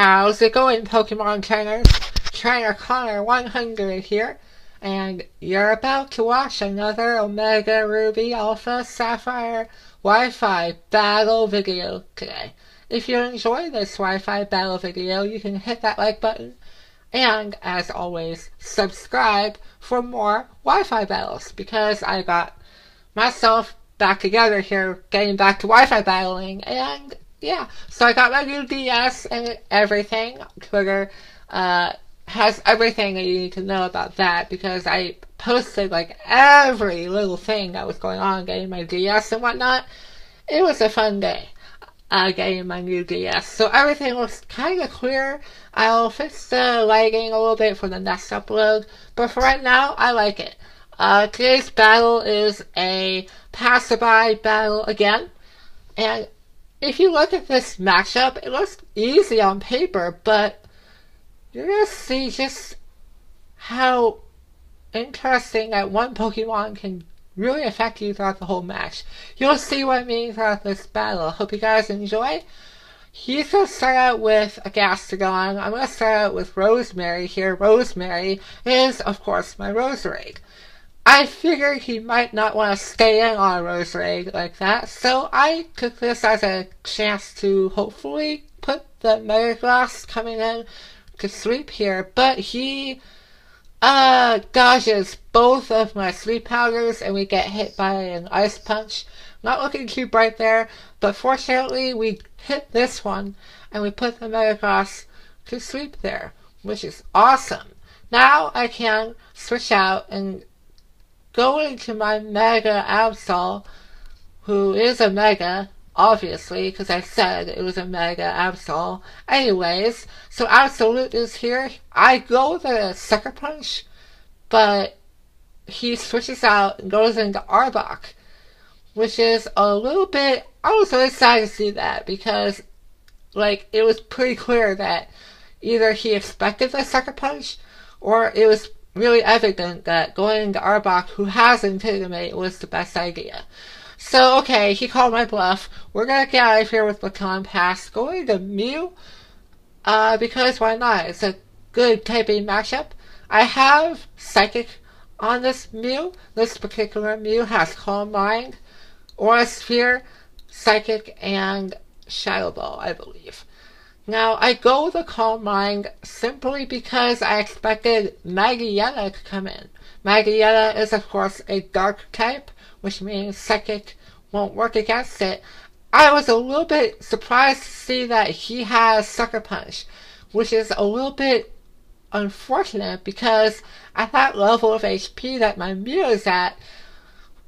How's it going, Pokemon trainers? Trainer Connor 100 here, and you're about to watch another Omega Ruby Alpha Sapphire Wi-Fi battle video today. If you enjoy this Wi-Fi battle video, you can hit that like button, and as always, subscribe for more Wi-Fi battles, because I got myself back together here, getting back to Wi-Fi battling, and yeah, so I got my new DS and everything. Twitter uh, has everything that you need to know about that because I posted like every little thing that was going on getting my DS and whatnot. It was a fun day uh, getting my new DS. So everything looks kind of clear. I'll fix the lighting a little bit for the next upload, but for right now, I like it. Uh, today's battle is a passerby battle again, and if you look at this matchup, it looks easy on paper, but you're gonna see just how interesting that one Pokemon can really affect you throughout the whole match. You'll see what I mean throughout this battle. Hope you guys enjoy. He's gonna start out with a Gastrodon. I'm gonna start out with Rosemary here. Rosemary is, of course, my Roserade. I figured he might not want to stay in on a Roserade like that, so I took this as a chance to hopefully put the Metagross coming in to sleep here, but he uh dodges both of my sleep powders and we get hit by an ice punch. Not looking too bright there, but fortunately we hit this one and we put the Metagross to sleep there, which is awesome. Now I can switch out and going to my Mega Absol, who is a Mega, obviously, because I said it was a Mega Absol. Anyways, so Absolute is here. I go the Sucker Punch, but he switches out and goes into Arbok, which is a little bit. I was really sad to see that because, like, it was pretty clear that either he expected the Sucker Punch or it was really evident that going to Arbok, who has Intimidate, was the best idea. So, okay, he called my bluff. We're gonna get out of here with Baton Pass. Going to Mew, uh, because why not? It's a good typing matchup. I have Psychic on this Mew. This particular Mew has Calm Mind, Aura Sphere, Psychic, and Shadow Ball, I believe. Now, I go with a calm mind simply because I expected Mightyena to come in. Mightyena is, of course, a dark type, which means psychic won't work against it. I was a little bit surprised to see that he has Sucker Punch, which is a little bit unfortunate because at that level of HP that my Mew is at,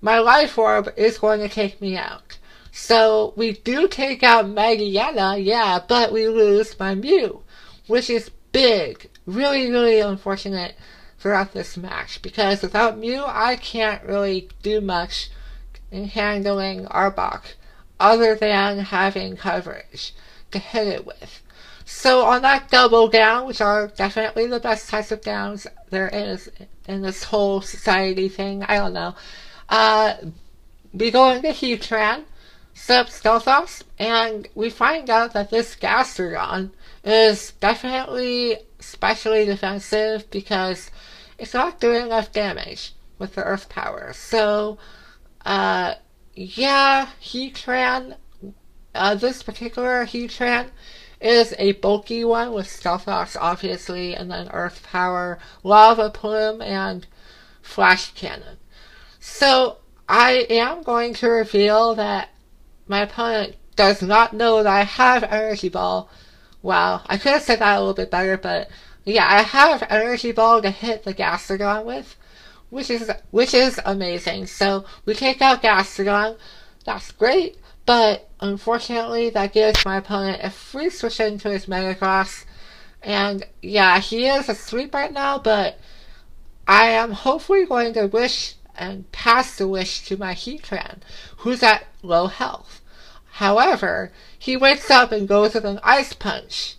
my Life Orb is going to take me out. So we do take out Mightyena, yeah, but we lose my Mew, which is big. Really, really unfortunate throughout this match because without Mew, I can't really do much in handling Arbok other than having coverage to hit it with. So on that double down, which are definitely the best types of downs there is in this whole society thing, I don't know. Uh, we go into Heatran, Sub Stealthos, and we find out that this Gastrodon is definitely specially defensive because it's not doing enough damage with the Earth power. So, uh, yeah, Heatran, uh, this particular Heatran is a bulky one with Stealth Stealthos, obviously, and then Earth power, Lava Plume, and Flash Cannon. So, I am going to reveal that my opponent does not know that I have Energy Ball. Wow, I could have said that a little bit better, but yeah, I have Energy Ball to hit the Gastrodon with, which is which is amazing. So we take out Gastrodon, that's great, but unfortunately that gives my opponent a free switch into his Metagross. And yeah, he is asleep right now, but I am hopefully going to wish and pass the wish to my Heatran, who's at low health. However, he wakes up and goes with an ice punch.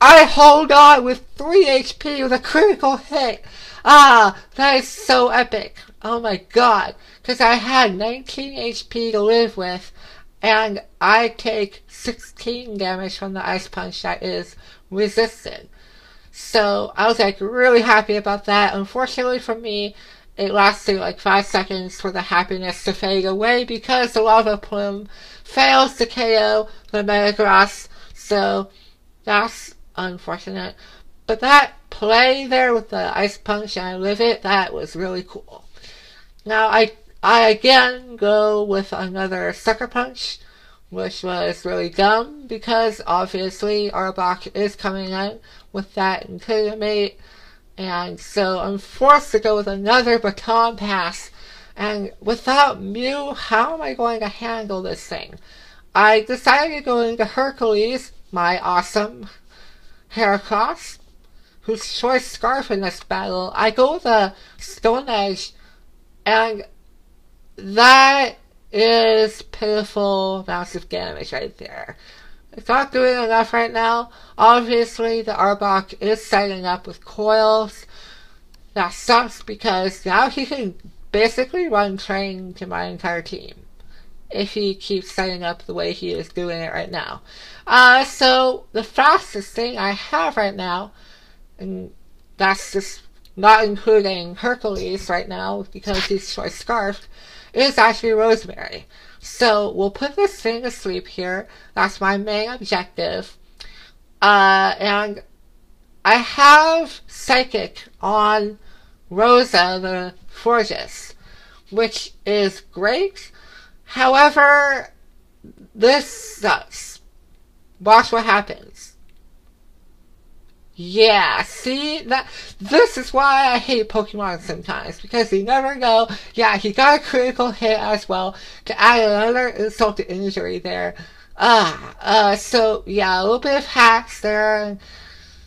I hold on with 3 HP with a critical hit. Ah, that is so epic. Oh my god. Because I had 19 HP to live with, and I take 16 damage from the ice punch that is resisted. So I was like really happy about that. Unfortunately for me, it lasted like five seconds for the happiness to fade away because the lava plume fails to KO the Metagross. So that's unfortunate. But that play there with the ice punch and I live it, that was really cool. Now I I again go with another sucker punch which was really dumb because obviously Arbok is coming in with that Intimidate, and so I'm forced to go with another baton pass. And without Mew, how am I going to handle this thing? I decided to go into Hercules, my awesome Heracross, whose choice scarf in this battle. I go a Stone Edge, and that is pitiful of damage right there. It's not doing enough right now. Obviously, the Arbok is setting up with coils. That sucks because now he can basically run train to my entire team. If he keeps setting up the way he is doing it right now. Uh, so, the fastest thing I have right now, and that's just not including Hercules right now because he's short scarfed, is actually Rosemary. So we'll put this thing to sleep here. That's my main objective. Uh, and I have Psychic on Rosa the Forges, which is great. However, this sucks. Watch what happens. Yeah, see that this is why I hate Pokemon sometimes because you never know. Yeah, he got a critical hit as well to add another insult to injury there. Ah, uh, uh, so yeah, a little bit of hacks there.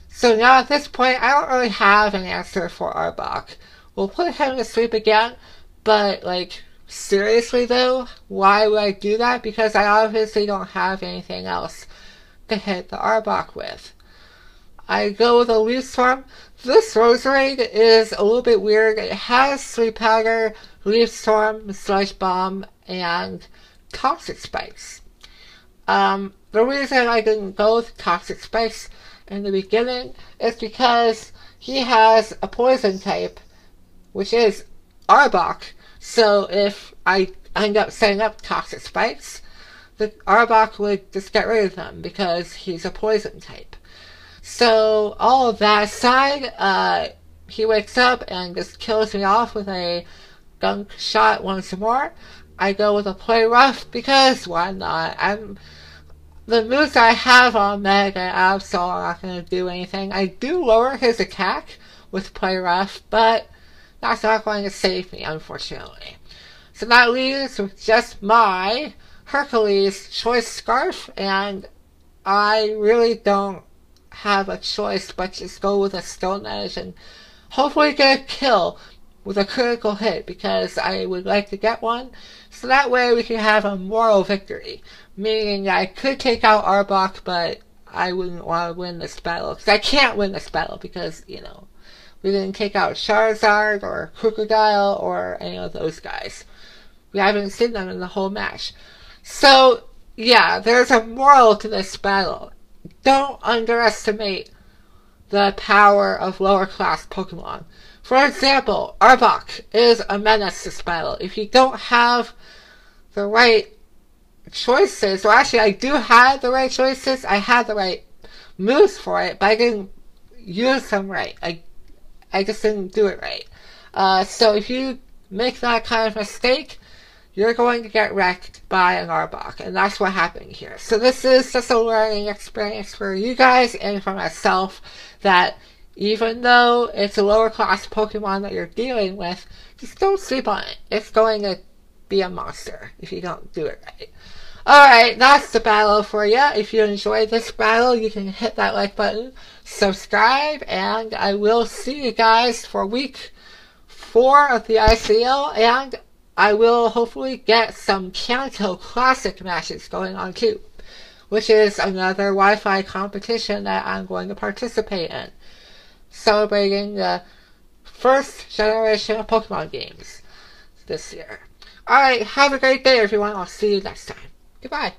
So now at this point, I don't really have an answer for Arbok. We'll put him to sleep again, but like seriously though, why would I do that? Because I obviously don't have anything else to hit the Arbok with. I go with a leaf storm. This Roserade is a little bit weird. It has Sleep Powder, Leaf Storm, Sludge Bomb, and Toxic Spikes. Um, the reason I didn't go with Toxic Spikes in the beginning is because he has a poison type, which is Arbok. So if I end up setting up Toxic Spikes, the Arbok would just get rid of them because he's a poison type. So, all of that aside, uh, he wakes up and just kills me off with a gunk shot once more. I go with a play rough because why not? I'm the moves I have on Mega Absol are not going to do anything. I do lower his attack with play rough, but that's not going to save me, unfortunately. So that leaves with just my Hercules choice scarf, and I really don't have a choice but just go with a Stone Edge and hopefully get a kill with a critical hit because I would like to get one. So that way we can have a moral victory. Meaning I could take out Arbok, but I wouldn't want to win this battle. Because I can't win this battle because, you know, we didn't take out Charizard or Krookodile or any of those guys. We haven't seen them in the whole match. So, yeah, there's a moral to this battle don't underestimate the power of lower class Pokemon. For example, Arbok is a menace to battle. If you don't have the right choices, well actually I do have the right choices, I had the right moves for it, but I didn't use them right. I I just didn't do it right. Uh, so if you make that kind of mistake, you're going to get wrecked by an Arbok, and that's what happened here. So this is just a learning experience for you guys and for myself that even though it's a lower class Pokemon that you're dealing with, just don't sleep on it. It's going to be a monster if you don't do it right. Alright, that's the battle for you. If you enjoyed this battle, you can hit that like button, subscribe, and I will see you guys for week four of the ICL, and I will hopefully get some Kanto Classic matches going on too, which is another Wi-Fi competition that I'm going to participate in, celebrating the first generation of Pokemon games this year. Alright, have a great day everyone, I'll see you next time. Goodbye.